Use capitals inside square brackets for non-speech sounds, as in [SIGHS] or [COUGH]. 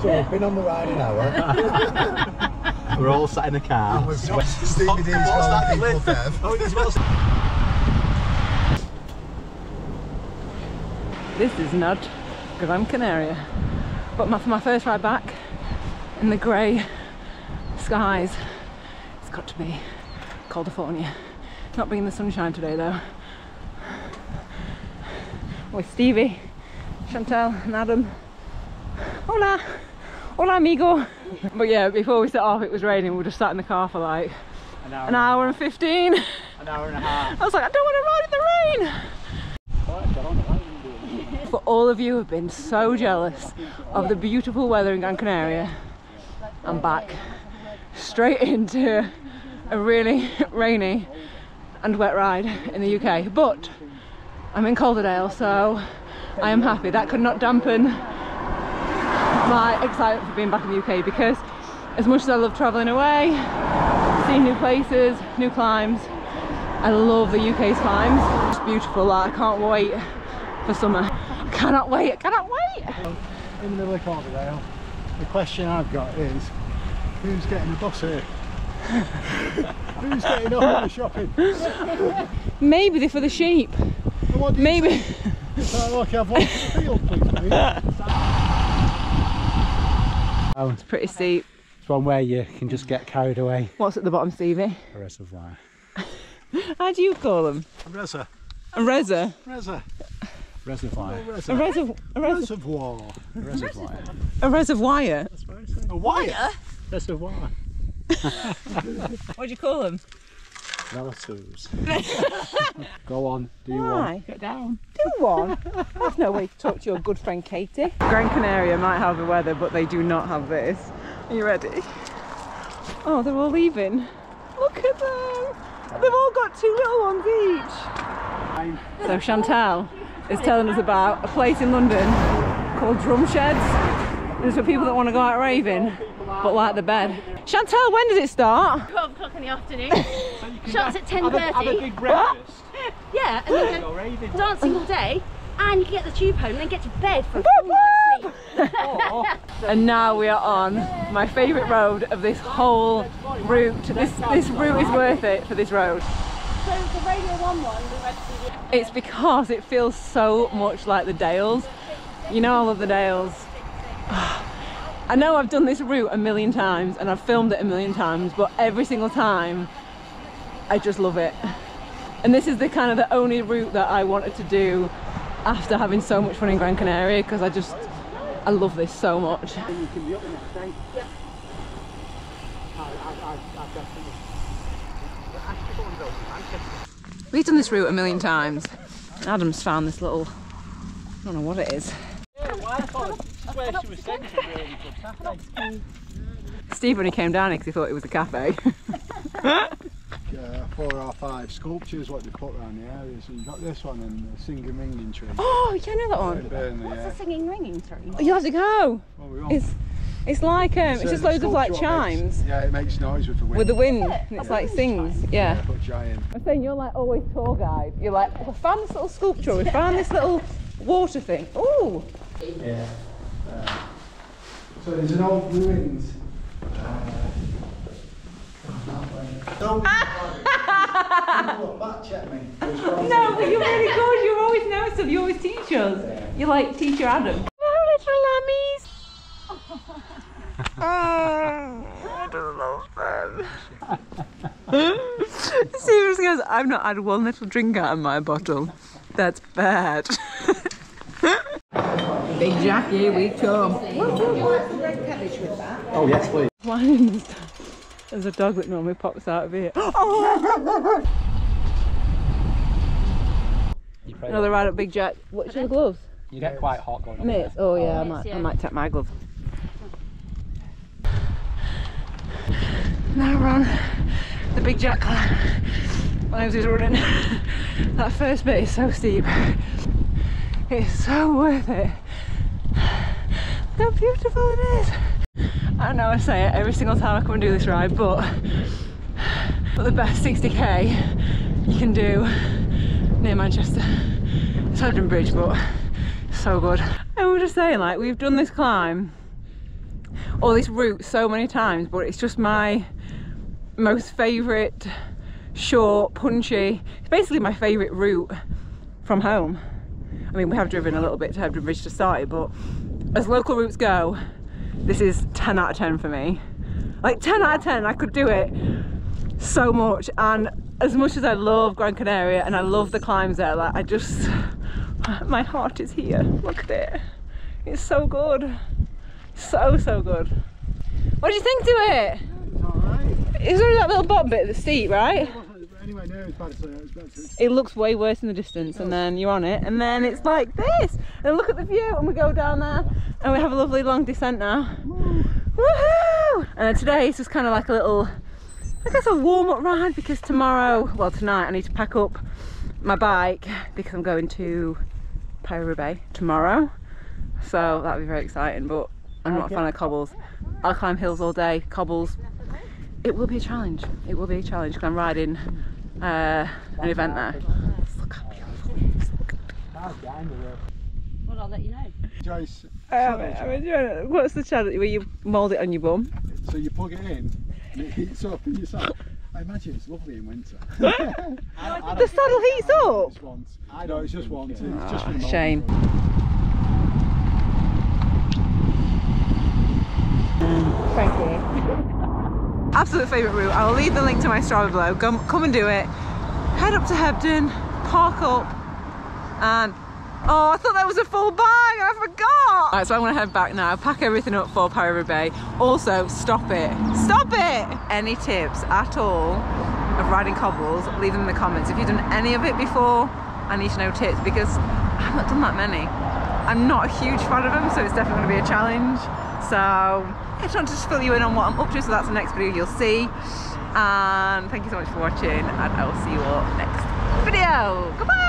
So we've been on the ride an hour. [LAUGHS] We're all sat in the car. Oh With Stevie D's calling people deaf. Oh, it smells. This is not Gran Canaria. But my, for my first ride back in the grey skies, it's got to be California. Not being the sunshine today though. With Stevie, Chantel and Adam. Hola! Hola amigo! But yeah, before we set off it was raining, we just sat in the car for like An hour, an hour and 15. An hour and a half. I was like, I don't want to ride in the rain! But all of you have been so jealous of the beautiful weather in Gran Canaria. I'm back straight into a really rainy and wet ride in the UK. But I'm in Calderdale, so I am happy. That could not dampen my excitement for being back in the UK because as much as I love travelling away, seeing new places, new climbs, I love the UK's climbs. It's beautiful, like, I can't wait for summer. I cannot wait, I cannot wait! In the middle of Calderdale. The question I've got is, who's getting the bus here? [LAUGHS] who's getting up on the shopping? Maybe they're for the sheep. Maybe. Say? Like, I've watched the field, please. Oh, It's pretty steep. it's one where you can just get carried away. What's at the bottom, Stevie? A reservoir. [LAUGHS] How do you call them? A Reza. A reza? Reza. Reservoir. A Reza. reservoir? A, res Reservoir. A reservoir. a reservoir? That's what A wire? Reservoir. [LAUGHS] What do you call them? Relatives. [LAUGHS] Go on, do you Why? want? Get down. Do one. That's no way to talk to your good friend Katie. Gran Canaria might have the weather, but they do not have this. Are you ready? Oh, they're all leaving. Look at them. They've all got two little ones each. So Chantal is telling us about a place in London called Drumsheds. It's for people that want to go out raving, but like the bed. Chantal, when does it start? 12 o'clock in the afternoon. [LAUGHS] Shots at Have a, have a 10.30. big breakfast. [LAUGHS] Yeah, and then Go raving. dancing all day. And you can get the tube home and then get to bed for a full night's sleep. [LAUGHS] and now we are on my favourite road of this whole route. This this route is worth it for this road. So the Radio 1 one, we went to It's because it feels so much like the Dales. You know I love the Dales. I know I've done this route a million times and I've filmed it a million times, but every single time I just love it. And this is the kind of the only route that I wanted to do after having so much fun in Gran Canaria because I just I love this so much. We've done this route a million times. Adam's found this little, I don't know what it is. Yeah, well, I thought this is where she was saying it's really good cafe. Steve only came down because he thought it was a cafe. [LAUGHS] Yeah, four or five sculptures what they put around the area. So you got this one and the singing ringing tree. [GASPS] oh, yeah, I know that one. Burnley, What's yeah. the singing ringing tree? You have to go. Well, we. It's it's like um, it's So just loads of like sculpture what makes- chimes yeah, it makes noise with the wind. with the wind. It's like sings. Yeah. But giant. I'm saying you're like always tour guide. You're like, we found this little sculpture. We found this little water thing. Oh. Yeah. So there's an old ruins. Uh, don't back check me. No, but you're really good. You're always know stuff. You always teach us. You're like teacher Adam. [LAUGHS] Hello, little lammies. [LAUGHS] I just love them. Stephen goes, I've not had one little drink out of my bottle. That's bad. [LAUGHS] Big Jackie, we come. Oh, yes, please. Why? There's a dog that normally pops out of here. Oh! You, pray Another ride at Big Jack. What's your gloves? you get quite hot going on. Mitts? Oh yeah, I Mitts, might, I yeah. might take my gloves. Now we're on the Big Jack climb. When I was just running, [LAUGHS] that first bit is so steep. It's so worth it. How beautiful it is. I know I say it every single time I come and do this ride, but but [SIGHS] the best 60k you can do near Manchester. It's Hodgson Bridge, but so good. And we were just saying, like, we've done this climb or this route so many times, but it's just my most favourite short, punchy. It's basically my favourite route from home. I mean, we have driven a little bit to Hebden Bridge to start it, but as local routes go, this is 10 out of 10 for me. Like 10 out of 10, I could do it so much. And as much as I love Gran Canaria and I love the climbs there, like I just, my heart is here. Look at it. It's so good. So, so good. What do you think to it? It's alright. Is there that little bottom bit that's steep, right? It wasn't anywhere near as bad as I expected. It looks way worse in the distance and then you're on it and then it's like this. And look at the view and we go down there and we have a lovely long descent now. Woohoo! And then today it's just kind of like a little, I guess a warm up ride because tomorrow, well tonight I need to pack up my bike because I'm going to Pirate Bay tomorrow. So that'll be very exciting but I'm not a fan of cobbles. I'll climb hills all day, cobbles. It will be a challenge. It will be a challenge because I'm riding uh, an event there. Look how beautiful it is. Look Well, I'll let you know. Joyce, I have. I'm enjoying it. What's the challenge where you mould it on your bum? so you plug it in and it heats up and you say, I imagine it's lovely in winter. [LAUGHS] The saddle heats up. I know, it's just once. It's just for the moment. Shame. Thank you. Absolute favourite route. I will leave the link to my Strava below. Come, come and do it. Head up to Hebden, park up, and oh, I thought that was a full bag. I forgot. Right, so I'm gonna head back now. Pack everything up for Pirate Bay. Also, stop it. Stop it. Any tips at all of riding cobbles? Leave them in the comments. If you've done any of it before, I need to know tips because I've not done that many. I'm not a huge fan of them, so it's definitely to be a challenge. So I just wanted to fill you in on what I'm up to, so that's the next video you'll see. And thank you so much for watching, and I will see you all next video. Goodbye!